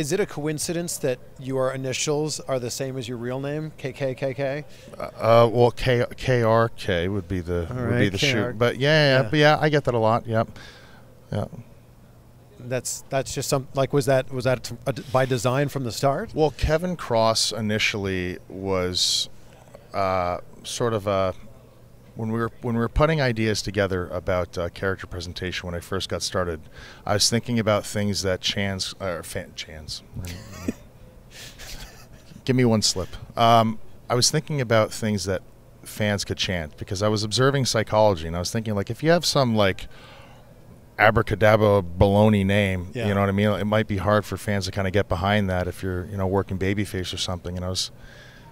Is it a coincidence that your initials are the same as your real name, KKKK? Uh, well, K KRK would be the would be the shoot. But yeah, yeah, Yeah. but yeah, I get that a lot. Yep. Yeah. That's that's just some like was that was that uh, by design from the start? Well, Kevin Kross initially was uh, sort of a when we were when we were putting ideas together about uh, character presentation when I first got started. I was thinking about things that Chans or fan, Chans. Give me one slip. Um, I was thinking about things that fans could chant because I was observing psychology and I was thinking like if you have some like abracadabra baloney name. Yeah. You know what I mean? It might be hard for fans to kind of get behind that if you're, you know, working babyface or something. And I was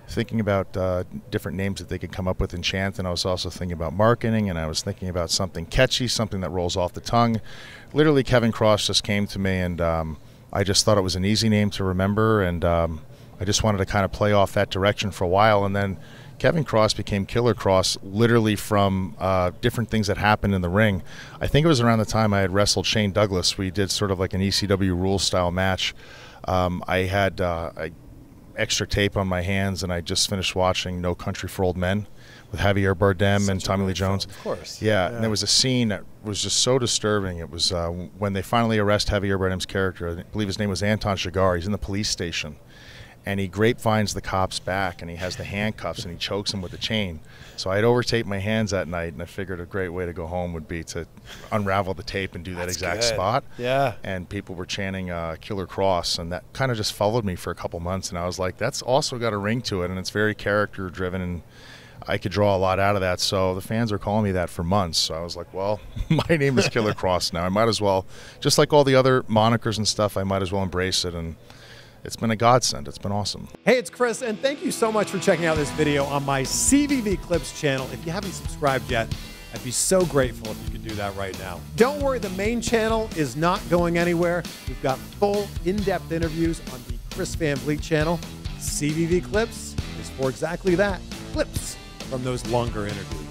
thinking about uh, different names that they could come up with in chant, and I was also thinking about marketing, and I was thinking about something catchy, something that rolls off the tongue. Literally, Kevin Kross just came to me, and um, I just thought it was an easy name to remember, and um, I just wanted to kind of play off that direction for a while, and then. Kevin Kross became Killer Kross literally from uh, different things that happened in the ring. I think it was around the time I had wrestled Shane Douglas. We did sort of like an ECW rules style match. Um, I had uh, I, extra tape on my hands, and I just finished watching No Country for Old Men with Javier Bardem and Such a Tommy Lee Jones. film, of course. Yeah, Yeah. and there was a scene that was just so disturbing. It was uh, when they finally arrest Javier Bardem's character. I believe his name was Anton Chigurh. He's in the police station, and he grapevines the cop's back, and he has the handcuffs, and he chokes him with the chain. So I had overtaped my hands that night, and I figured a great way to go home would be to unravel the tape and do that That's exact good. spot Yeah. and people were chanting uh, Killer Kross, and that kind of just followed me for a couple months. And I was like, that's also got a ring to it, and it's very character driven, and I could draw a lot out of that. So the fans are calling me that for months. So I was like, well, my name is Killer Kross now. I might as well, just like all the other monikers and stuff, I might as well embrace it. And it's been a godsend. It's been awesome. Hey, it's Chris, and thank you so much for checking out this video on my CVV Clips channel. If you haven't subscribed yet, I'd be so grateful if you could do that right now. Don't worry, the main channel is not going anywhere. We've got full, in-depth interviews on the Chris Van Vliet channel. CVV Clips is for exactly that, clips from those longer interviews.